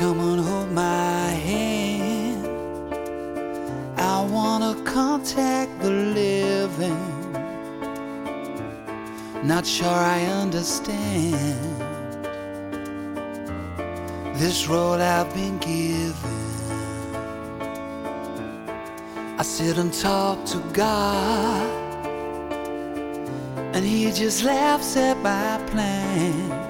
Come and hold my hand. I wanna contact the living. Not sure I understand this role I've been given. I sit and talk to God, and He just laughs at my plans.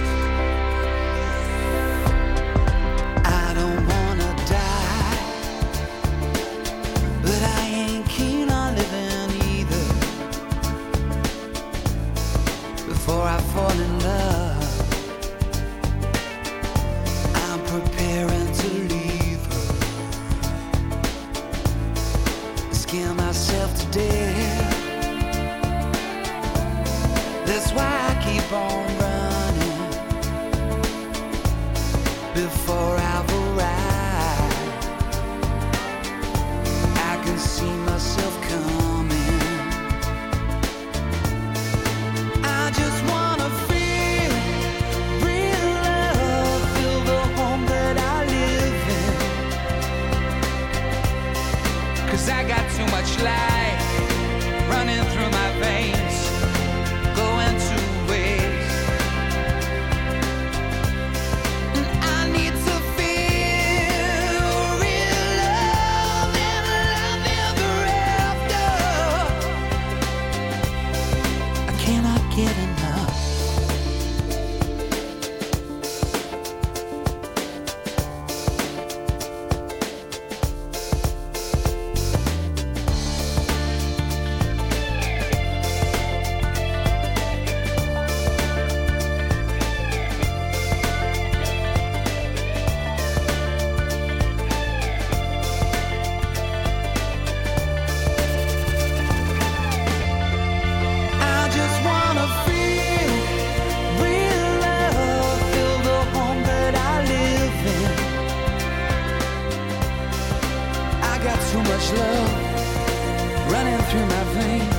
Cause I got too much life running through my veins, through my veins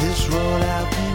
this role I've